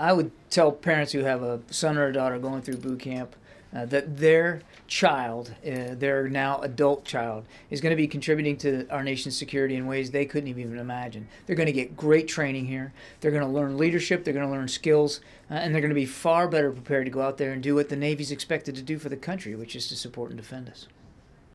I would tell parents who have a son or a daughter going through boot camp uh, that their child, uh, their now adult child, is going to be contributing to our nation's security in ways they couldn't even imagine. They're going to get great training here. They're going to learn leadership. They're going to learn skills, uh, and they're going to be far better prepared to go out there and do what the Navy's expected to do for the country, which is to support and defend us.